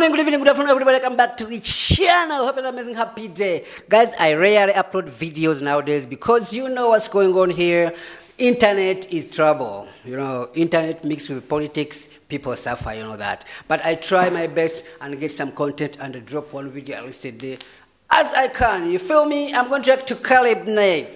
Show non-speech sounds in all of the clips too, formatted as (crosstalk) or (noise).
morning, good evening, good afternoon, everybody. Welcome back to the channel. Hope you're amazing, happy day. Guys, I rarely upload videos nowadays because you know what's going on here. Internet is trouble. You know, internet mixed with politics, people suffer, you know that. But I try my best and get some content and drop one video at least a day as I can. You feel me? I'm going to react to Caleb Nave.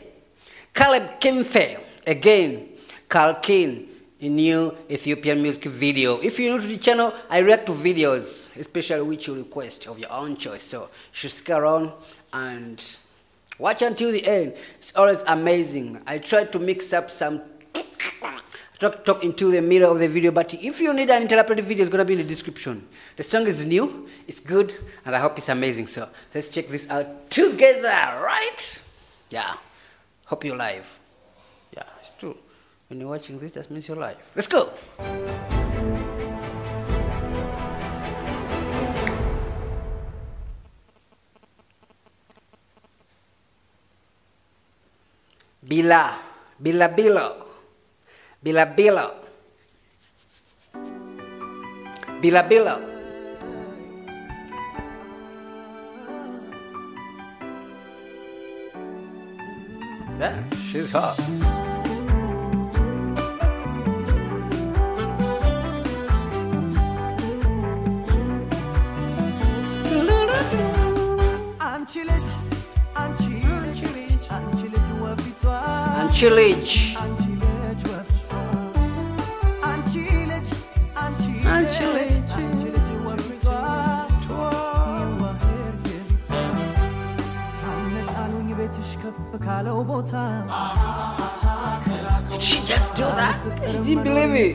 Kaleab Kinfe. Again, Kal Kin a new Ethiopian music video. If you're new to the channel, I react to videos, especially which you request of your own choice. So you should stick around and watch until the end. It's always amazing. I try to mix up some talk, talk into the middle of the video, but if you need an interrupted video, it's gonna be in the description. The song is new, it's good, and I hope it's amazing. So let's check this out together, right? Yeah. Hope you're live. Yeah, it's true. When you're watching this, that means you're live. Let's go. Bila, bila bilo, bila bilo, bila bilo. Yeah, she's hot. አንቺ ልጅ አንቺ ልጅ ቤትሽ ከፍ ካለው ቦታ She just do that? She didn't believe it.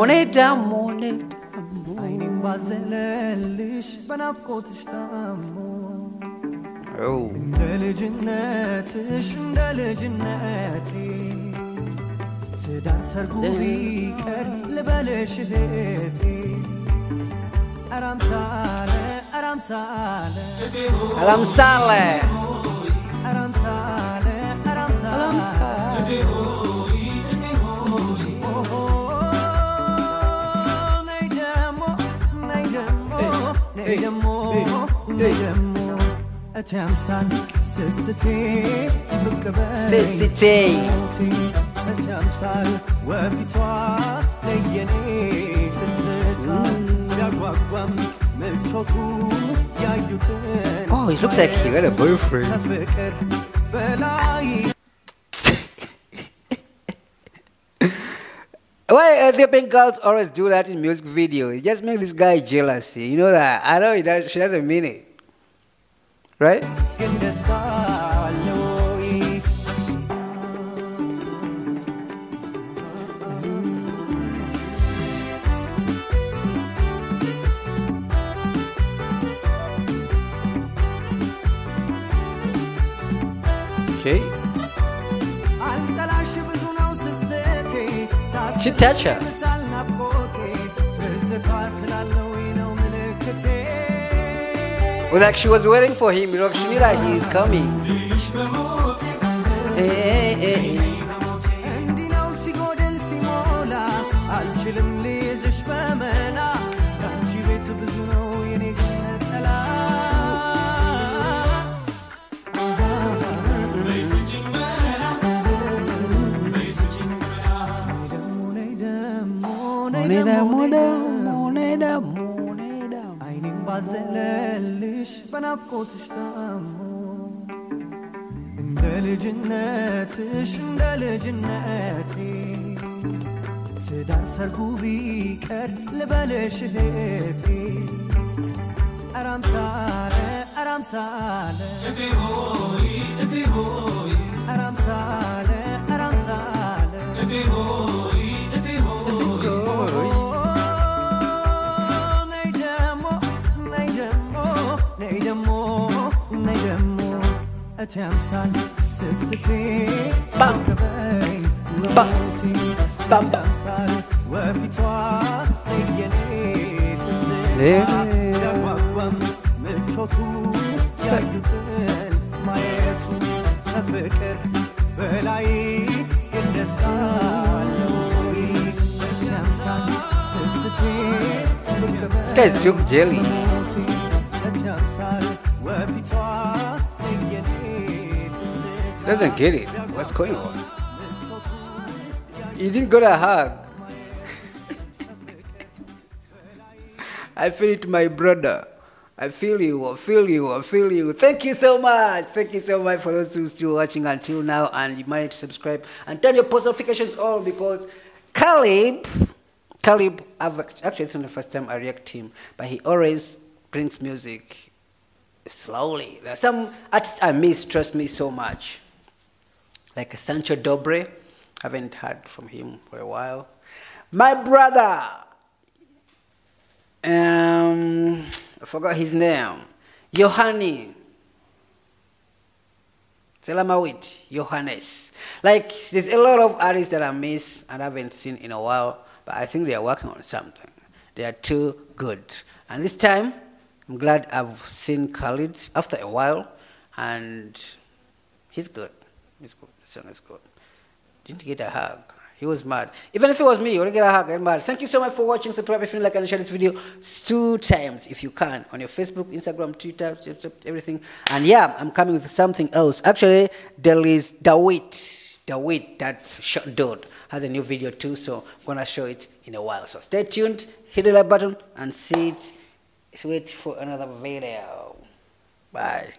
مونيتا مونيتا عيني معزلة شبنا بقوت اشتغمو ندل جناتش ندل جناتي تدار سرقو بيكر لبلش هيتي أرام سالة أرام سالة أرام سالة أرام سالة أرام سالة أرام سالة Oh, he looks like he got a boyfriend. Why uh, Ethiopian girls always do that in music videos? It just makes this guy jealous. You know that. I know does, she doesn't mean it. Right? Okay. ምልክቴ Well, like she was waiting for him. You know, she knew that he is coming. Hey, hey, hey, moneda, moneda, moneda, moneda. Aynen bazen lelliş ben hep kotuştam. Deli cinnetiş, deli cinneti. Tedar serbu biker, lebeleş hepi. Aram sale, aram sale. Ezi hoy, ezi hoy. Aram sale, aram sale. Ezi hoy. This guy's Duke Jelly. Doesn't get it. What's going on? You didn't get a hug. (laughs) I feel it, my brother. I feel you, I feel you, I feel you. Thank you so much. Thank you so much for those who still watching until now and you might subscribe and turn your post notifications on because Kaleab, Kaleab, actually it's not the first time I react to him, but he always brings music slowly. There are some artists I miss, trust me so much like Sancho Dobre. I haven't heard from him for a while. My brother, um, I forgot his name. Yohani. Selamawit, Johannes. Like, there's a lot of artists that I miss and haven't seen in a while, but I think they are working on something. They are too good. And this time, I'm glad I've seen Khalid after a while, and he's good. He's good. The song is good. Didn't get a hug. He was mad. Even if it was me, you wouldn't get a hug. I'm mad. Thank you so much for watching. Subscribe if you like and share this video two times if you can on your Facebook, Instagram, Twitter, everything. And yeah, I'm coming with something else. Actually, there is Dawit. Dawit, that short dude, has a new video too. So I'm gonna show it in a while. So stay tuned. Hit the like button and see it. Wait for another video. Bye.